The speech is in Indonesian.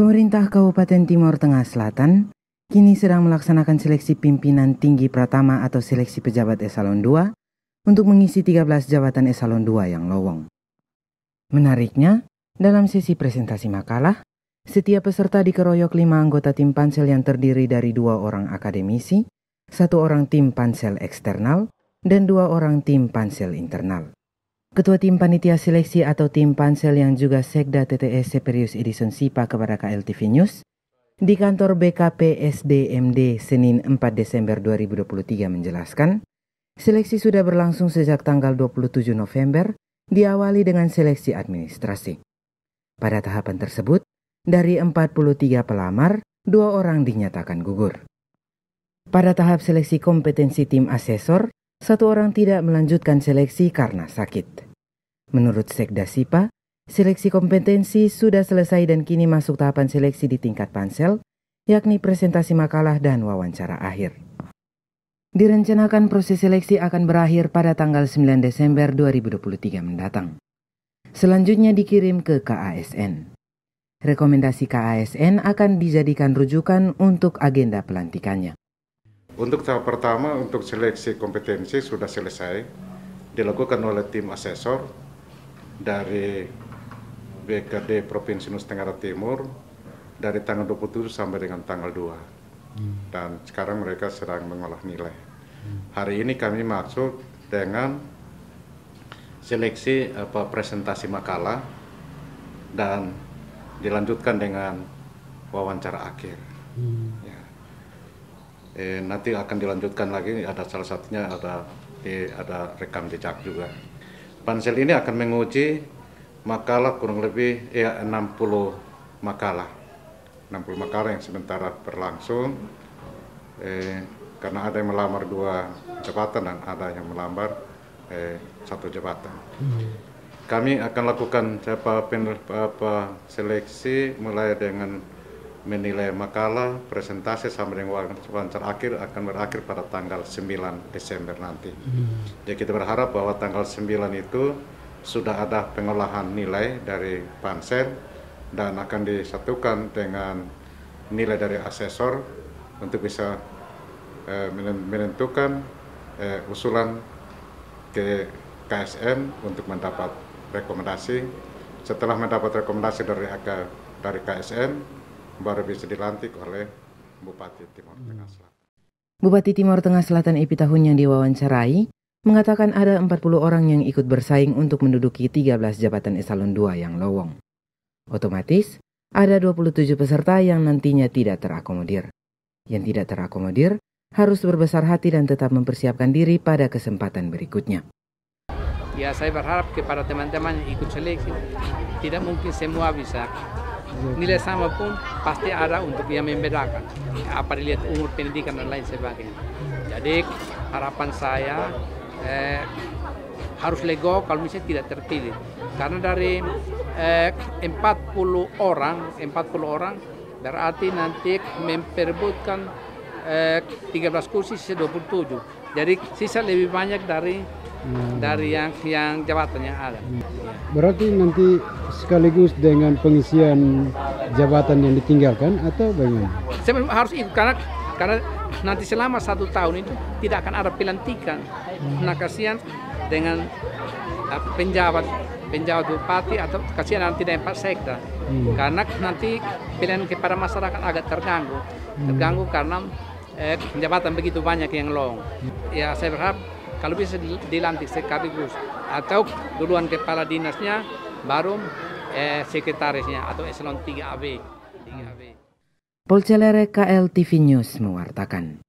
Pemerintah Kabupaten Timur Tengah Selatan kini sedang melaksanakan seleksi pimpinan tinggi Pratama atau seleksi pejabat eselon 2 untuk mengisi 13 jabatan eselon 2 yang lowong. Menariknya, dalam sesi presentasi makalah, setiap peserta dikeroyok lima anggota tim pansel yang terdiri dari dua orang akademisi, satu orang tim pansel eksternal, dan dua orang tim pansel internal. Ketua Tim Panitia Seleksi atau Tim Pansel yang juga Sekda TTS Seperius Edison SIPA kepada KLTV News di kantor BKP SDMD Senin 4 Desember 2023 menjelaskan, seleksi sudah berlangsung sejak tanggal 27 November, diawali dengan seleksi administrasi. Pada tahapan tersebut, dari 43 pelamar, dua orang dinyatakan gugur. Pada tahap seleksi kompetensi tim asesor, satu orang tidak melanjutkan seleksi karena sakit. Menurut Sekda SIPA, seleksi kompetensi sudah selesai dan kini masuk tahapan seleksi di tingkat pansel, yakni presentasi makalah dan wawancara akhir. Direncanakan proses seleksi akan berakhir pada tanggal 9 Desember 2023 mendatang. Selanjutnya dikirim ke KASN. Rekomendasi KASN akan dijadikan rujukan untuk agenda pelantikannya. Untuk tahap pertama, untuk seleksi kompetensi sudah selesai, dilakukan oleh tim asesor dari BKD Provinsi Nusa Tenggara Timur dari tanggal 27 sampai dengan tanggal 2. Hmm. Dan sekarang mereka sedang mengolah nilai. Hmm. Hari ini kami masuk dengan seleksi apa presentasi makalah dan dilanjutkan dengan wawancara akhir. Hmm. Eh, nanti akan dilanjutkan lagi ada salah satunya ada di, ada rekam jejak juga. Pansel ini akan menguji makalah kurang lebih ya 60 makalah. 60 makalah yang sementara berlangsung eh, karena ada yang melamar dua jabatan dan ada yang melamar eh, satu jabatan. Hmm. Kami akan lakukan apa, apa seleksi mulai dengan menilai makalah, presentasi sampai dengan wawancara akhir akan berakhir pada tanggal 9 Desember nanti. Hmm. Jadi kita berharap bahwa tanggal 9 itu sudah ada pengolahan nilai dari pansel dan akan disatukan dengan nilai dari asesor untuk bisa eh, menentukan eh, usulan ke KSN untuk mendapat rekomendasi. Setelah mendapat rekomendasi dari dari KSN, baru bisa dilantik oleh Bupati Timur Tengah. Selatan. Bupati Timur Tengah Selatan Tahun yang diwawancarai mengatakan ada 40 orang yang ikut bersaing untuk menduduki 13 jabatan eselon 2 yang lowong. Otomatis, ada 27 peserta yang nantinya tidak terakomodir. Yang tidak terakomodir harus berbesar hati dan tetap mempersiapkan diri pada kesempatan berikutnya. Ya saya berharap kepada teman-teman yang ikut seleksi, tidak mungkin semua bisa nilai sama pun pasti ada untuk yang membedakan. Apa dilihat umur pendidikan dan lain sebagainya. Jadi harapan saya eh, harus lego kalau misalnya tidak terpilih. Karena dari eh, 40 orang 40 orang berarti nanti memperebutkan eh, 13 kursi sisa 27 jadi sisa lebih banyak dari hmm. dari yang yang jabatan yang ada. Berarti nanti sekaligus dengan pengisian jabatan yang ditinggalkan atau bagaimana? Saya harus ikut karena karena nanti selama satu tahun itu tidak akan ada pelantikan. Hmm. Nah kasihan dengan uh, penjabat penjabat bupati atau kasihan nanti dengan Pak Sekda. Hmm. Karena nanti pilihan kepada masyarakat agak terganggu. Hmm. Terganggu karena eh, jabatan begitu banyak yang long. Hmm. Ya saya berharap kalau bisa dilantik sekaligus atau duluan kepala dinasnya baru eh, sekretarisnya atau eselon 3AB. 3AB. Polcelere KL TV News mewartakan.